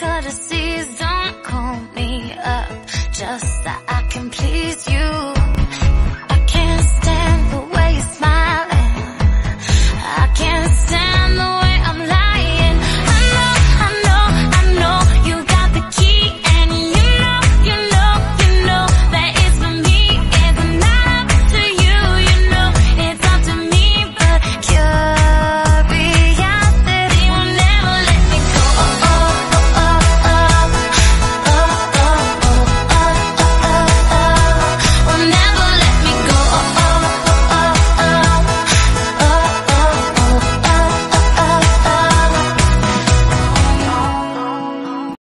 courtesies, don't call me up just that I can please you.